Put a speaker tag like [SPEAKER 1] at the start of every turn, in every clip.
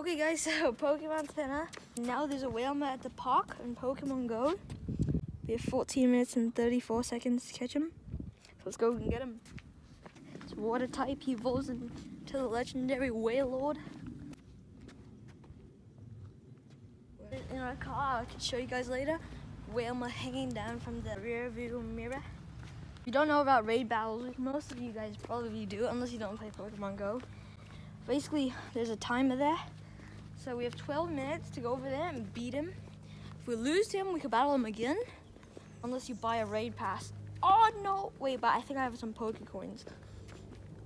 [SPEAKER 1] Okay guys, so Pokemon Center. Now there's a Wailmer at the park in Pokemon Go. We have 14 minutes and 34 seconds to catch him. So let's go and get him. It's water type, he evolves into the legendary Wailord. In our car, I can show you guys later. Wailmer hanging down from the rear view mirror. If you don't know about raid battles, which most of you guys probably do, unless you don't play Pokemon Go. Basically, there's a timer there. So we have 12 minutes to go over there and beat him. If we lose him, we can battle him again. Unless you buy a raid pass. Oh no! Wait, but I think I have some Pokecoins.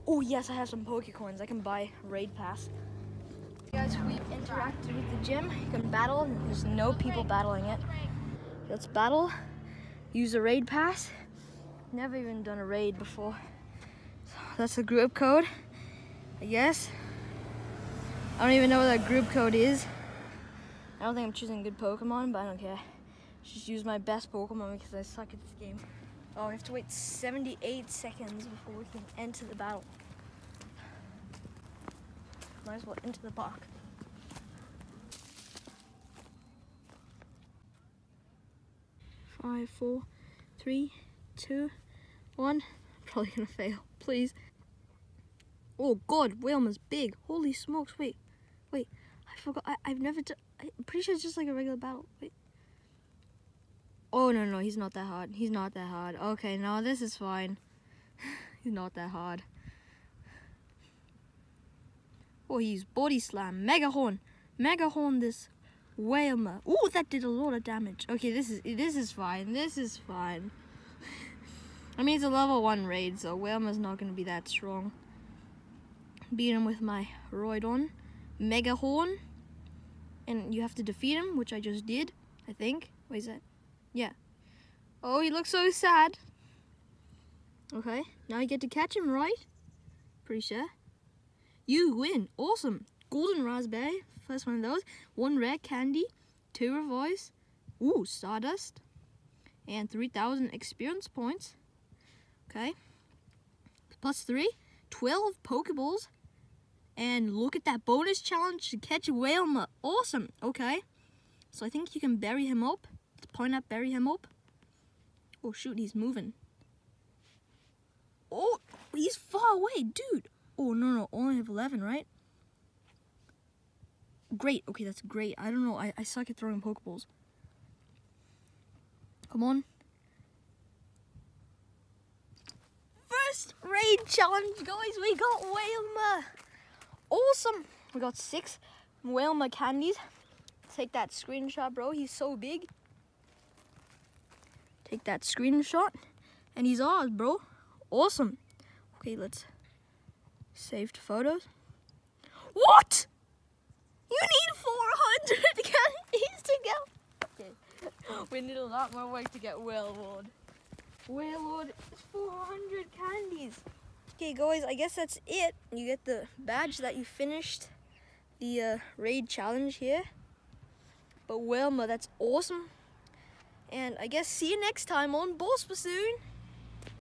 [SPEAKER 1] Oh yes, I have some Pokecoins. I can buy raid pass. Guys, we've interacted with the gym. You can battle. There's no people battling it. Let's battle. Use a raid pass. Never even done a raid before. So that's the group code. I guess. I don't even know what that group code is. I don't think I'm choosing good Pokemon, but I don't care. Just use my best Pokemon because I suck at this game. Oh, we have to wait 78 seconds before we can enter the battle. Might as well enter the park. Five, four, three, two, one. Probably gonna fail. Please. Oh god, Wailmer's big. Holy smokes, wait. Wait, I forgot. I, I've never done. I'm pretty sure it's just like a regular battle. Wait. Oh, no, no, he's not that hard. He's not that hard. Okay, no, this is fine. he's not that hard. Oh, he's body slam. Mega horn. Mega horn this Wailmer. Oh, that did a lot of damage. Okay, this is this is fine. This is fine. I mean, it's a level 1 raid, so Wailmer's not going to be that strong. Beat him with my Rhydon. Mega Horn. And you have to defeat him, which I just did, I think. What is that? Yeah. Oh, he looks so sad. Okay, now you get to catch him, right? Pretty sure. You win. Awesome. Golden Razz Berry. First one of those. One rare candy. Two revives. Ooh, Stardust. And 3,000 experience points. Okay. Plus three. 12 Pokeballs. And look at that bonus challenge to catch a Wailmer. Awesome. Okay. So I think you can bury him up. Let's point up, bury him up. Oh shoot, he's moving. Oh, he's far away, dude. Oh no, no, only have 11, right? Great. Okay, that's great. I don't know. I, I suck at throwing Pokeballs. Come on. First raid challenge, guys. We got Wailmer awesome. We got six Wailmer candies. Take that screenshot, bro. He's so big. Take that screenshot. And he's ours, bro. Awesome. Okay, let's save photos. What? You need 400 candies to get. Okay. We need a lot more work to get Wailord. Wailord is 400 candies. Okay guys, I guess that's it. You get the badge that you finished the uh, raid challenge here. But Wailmer, that's awesome. And I guess see you next time on Boss Bassoon.